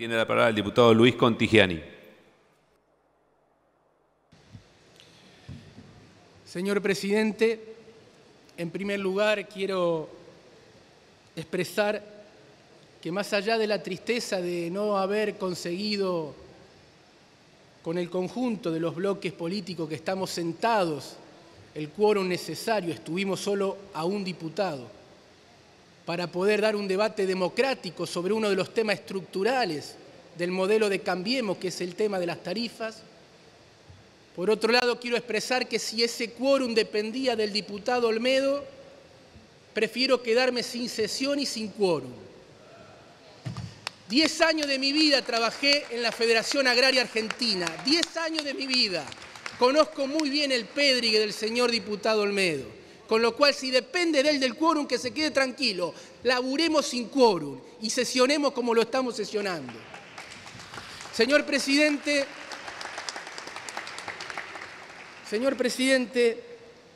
Tiene la palabra el diputado Luis Contigiani. Señor presidente, en primer lugar quiero expresar que más allá de la tristeza de no haber conseguido con el conjunto de los bloques políticos que estamos sentados el quórum necesario, estuvimos solo a un diputado, para poder dar un debate democrático sobre uno de los temas estructurales del modelo de Cambiemos, que es el tema de las tarifas, por otro lado, quiero expresar que si ese quórum dependía del diputado Olmedo, prefiero quedarme sin sesión y sin quórum. Diez años de mi vida trabajé en la Federación Agraria Argentina, diez años de mi vida. Conozco muy bien el pédrigue del señor diputado Olmedo, con lo cual si depende de él del quórum, que se quede tranquilo, laburemos sin quórum y sesionemos como lo estamos sesionando. Señor presidente, Señor presidente,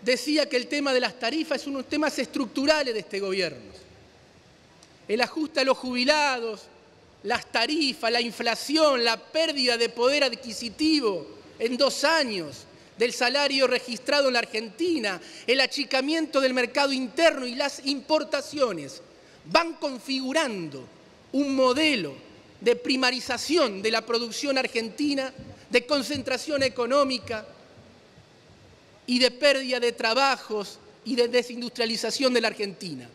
decía que el tema de las tarifas es uno de los temas estructurales de este gobierno. El ajuste a los jubilados, las tarifas, la inflación, la pérdida de poder adquisitivo en dos años del salario registrado en la Argentina, el achicamiento del mercado interno y las importaciones van configurando un modelo de primarización de la producción argentina, de concentración económica, y de pérdida de trabajos y de desindustrialización de la Argentina.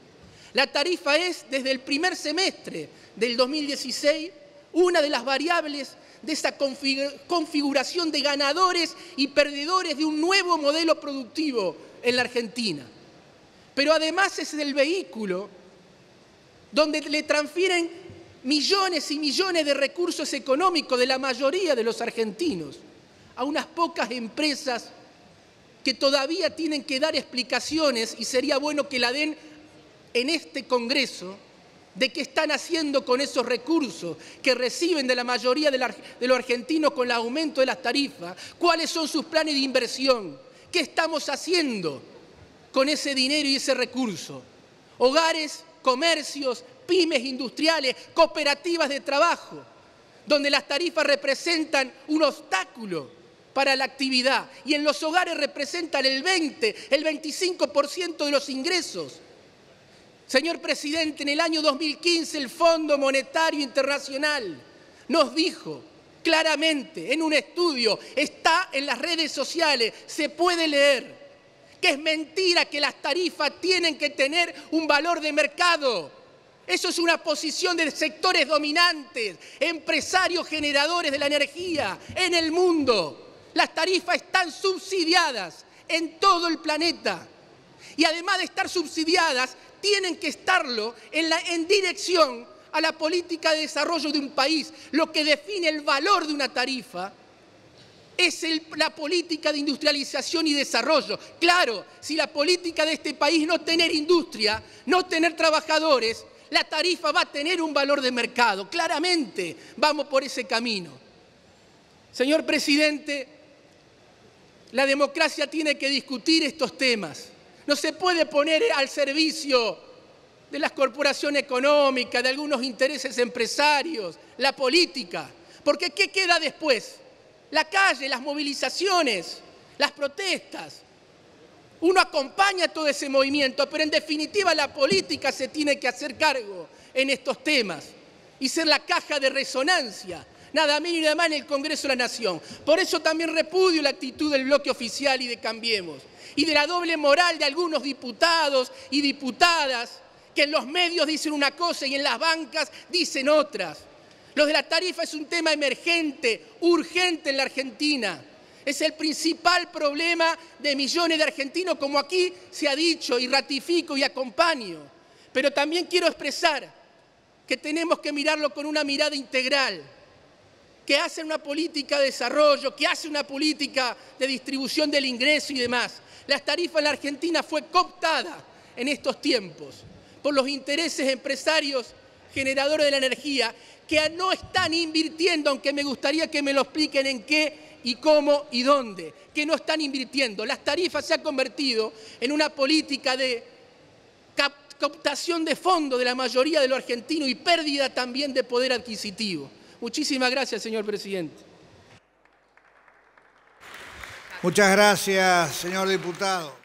La tarifa es, desde el primer semestre del 2016, una de las variables de esa configuración de ganadores y perdedores de un nuevo modelo productivo en la Argentina. Pero además es el vehículo donde le transfieren millones y millones de recursos económicos de la mayoría de los argentinos a unas pocas empresas que todavía tienen que dar explicaciones y sería bueno que la den en este Congreso de qué están haciendo con esos recursos que reciben de la mayoría de, los argentinos con el aumento de las tarifas, cuáles son sus planes de inversión, qué estamos haciendo con ese dinero y ese recurso. Hogares, comercios, pymes industriales, cooperativas de trabajo, donde las tarifas representan un obstáculo para la actividad y en los hogares representan el 20, el 25% de los ingresos. Señor presidente, en el año 2015 el Fondo Monetario Internacional nos dijo claramente en un estudio, está en las redes sociales, se puede leer, que es mentira que las tarifas tienen que tener un valor de mercado. Eso es una posición de sectores dominantes, empresarios generadores de la energía en el mundo. Las tarifas están subsidiadas en todo el planeta. Y además de estar subsidiadas, tienen que estarlo en, dirección a la política de desarrollo de un país. Lo que define el valor de una tarifa es la política de industrialización y desarrollo. Claro, si la política de este país no tener industria, no tener trabajadores, la tarifa va a tener un valor de mercado. Claramente vamos por ese camino. Señor presidente, la democracia tiene que discutir estos temas. No se puede poner al servicio de las corporaciones económicas, de algunos intereses empresarios, la política. Porque ¿qué queda después? La calle, las movilizaciones, las protestas. Uno acompaña todo ese movimiento, pero en definitiva la política se tiene que hacer cargo en estos temas y ser la caja de resonancia nada menos y nada más en el Congreso de la Nación. Por eso también repudio la actitud del bloque oficial y de Cambiemos, y de la doble moral de algunos diputados y diputadas que en los medios dicen una cosa y en las bancas dicen otras. Lo de la tarifa es un tema emergente, urgente en la Argentina. Es el principal problema de millones de argentinos, como aquí se ha dicho y ratifico y acompaño. Pero también quiero expresar que tenemos que mirarlo con una mirada integral que hace una política de desarrollo, que hace una política de distribución del ingreso y demás. La tarifa en la Argentina fue cooptada en estos tiempos por los intereses empresarios generadores de la energía que no están invirtiendo, aunque me gustaría que me lo expliquen en qué y cómo y dónde, que no están invirtiendo. Las tarifas se han convertido en una política de cooptación de fondos de la mayoría de los argentinos y pérdida también de poder adquisitivo. Muchísimas gracias, señor presidente. Muchas gracias, señor diputado.